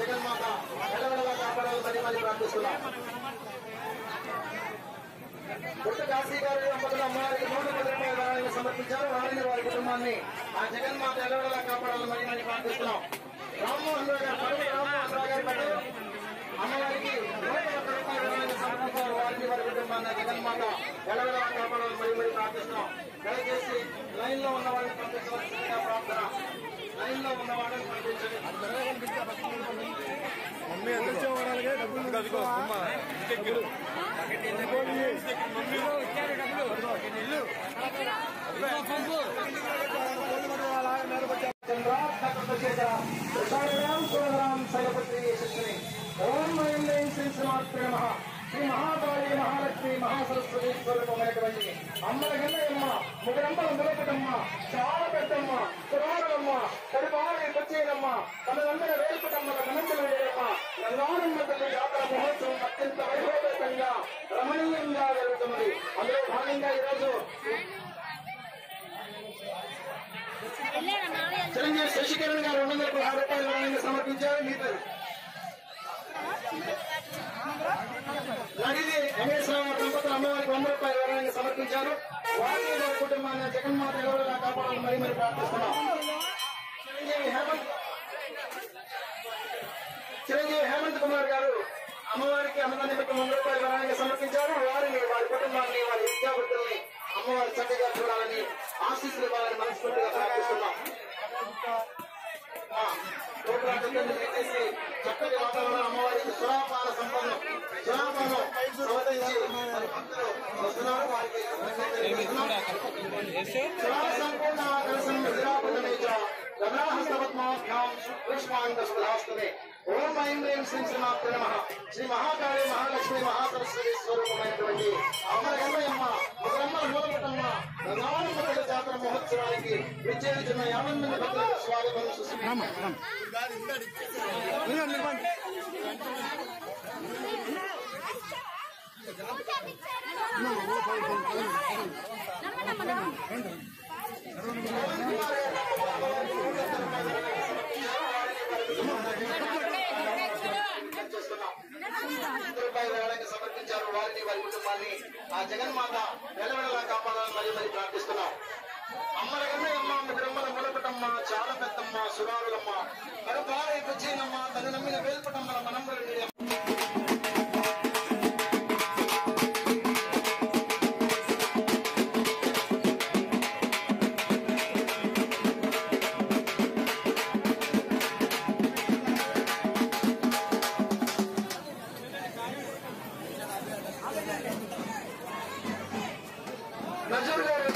జగన్మాత ఎల్లవెల్లలా కాపాడాలని మరి మళ్ళీ ప్రార్థిస్తున్నాం. కొత్త కాశీ గారు దంపతులు అమ్మవారికి నూట పది రూపాయల సమర్పించారు. వారిని వారి కుటుంబాన్ని ఆ జగన్మాత ఎలవడలా కాపాడాలని మరి మళ్ళీ ప్రార్థిస్తున్నాం. రామ్మోహన్ రావు గారు పరువు రామ్మోహన్ రావు గారి పట్టు అమ్మవారికి నూట ఒక్క రూపాయల సమర్పించారు. వారిని వారి కుటుంబాన్ని జగన్మాత ఎల్లవెల్లలా కాపాడాలని మరి మళ్ళీ ప్రార్థిస్తున్నాం. దయచేసి లైన్లో ఉన్న వాళ్ళని పంపించవచ్చు లైన్లో ఉన్న వాళ్ళని పంపించండి ఓం ఐం శ్రీ శ్రీమాత్రే నమ శ్రీ మహాకాళి మహాలక్ష్మి మహాసరస్వతి స్వరూపమైనటువంటి అమ్మల గన్నయమ్మ ముగరంబల ములపటమ్మ చాలా పెద్దమ్మ సురారులమ్మ కడిపారి వచ్చేయమ్మ తనదందర వేలుపటమ్మ గణంతులు వేయమ్మ రంగానమ్మ తల్లి జాతర మహోత్సవం అత్యంత వైభవపేతంగా రమణీయంగా జరుగుతున్నది అందులో భాగంగా ఈరోజు చిరంజీవి శశికిరణ్ గారు రెండు వందల పదహారు రూపాయల వరాన్ని సమర్పించారు మీ పేరు దంపతులు అమ్మవారికి వరాన్ని సమర్పించారు వారిని వారి కుటుంబాన్ని జగన్మాత ఎవరిలా కాపాడాలని మరీ మరి ప్రార్థిస్తున్నాం. చిరంజీవి హేమంత్ చిరంజీవి హేమంత్ కుమార్ గారు అమ్మవారికి అన్నదాన నిమిత్తం వంద రూపాయల వరాన్ని సమర్పించారు. వారిని వారి కుటుంబాన్ని వారి విద్యార్థుల్ని అమ్మవారి చక్కగా చూడాలని ఆశీస్సులు ఇవ్వాలని మనస్ఫూర్తిగా భక్తులు వస్తున్నారు వారికి సురా సంపూర్ణ ఆకర్షణ విరాపదనేచ గదాహస్తపద్మాభ్యాం పుష్పాంగస్తునే ఓం ఐం హ్రీం శ్రీ శ్రీమాత్ర నమ శ్రీ మహాకాళి మహాలక్ష్మి మహాసరస్వతి స్వరూపమైనటువంటి అమరగమ్మయమ్మ ఒకరమ్మ మూలపటమ్మ మహోత్సవానికి విచ్చేస్తున్న యాభై మంది భక్తులకు స్వాగతం సమర్పించారు వారిని వారి కుటుంబాన్ని. ఆ జగన్మాత వెలవెలలా కాపాడాలని మరి మరి ప్రార్థిస్తున్నాం. అమ్మల కన్నయ్యమ్మ ముగ్గురమ్మల ములపటమ్మ చాలా పెద్దమ్మ సురారులమ్మ కరుపారి పుచ్చీనమ్మ తను నమ్మిన వేల్పటమ్మల మనంబరు నజర్ గారి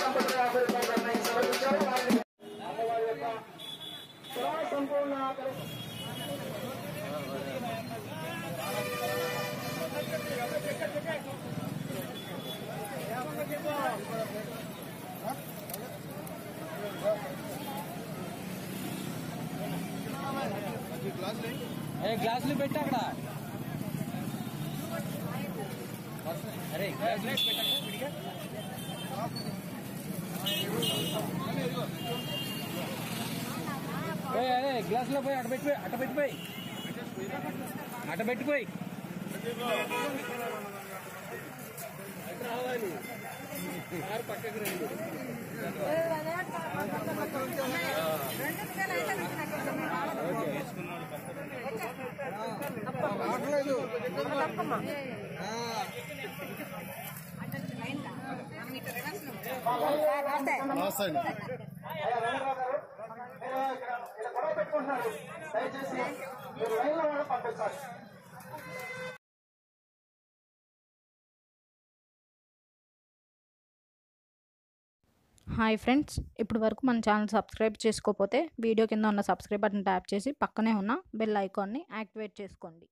అరే గ్లాసులు పెట్టు అక్కడ అరే గ్లాసులు పెట్టు విడిగా ఓయ్, అరే గ్లాసులో పోయి అట పెట్టిపోయి అట పెట్టిపోయి అట పెట్టిపోయి పక్కకి రండి దయచేసి మీరు లైన్లో పంపించాలి హాయ్ ఫ్రెండ్స్ ఇప్పుడు వరకు మన ఛానల్ సబ్స్క్రైబ్ చేసుకోకపోతే వీడియో కింద ఉన్న సబ్స్క్రైబ్ బటన్ ట్యాప్ చేసి పక్కనే ఉన్న బెల్ ఐకాన్ని యాక్టివేట్ చేసుకోండి.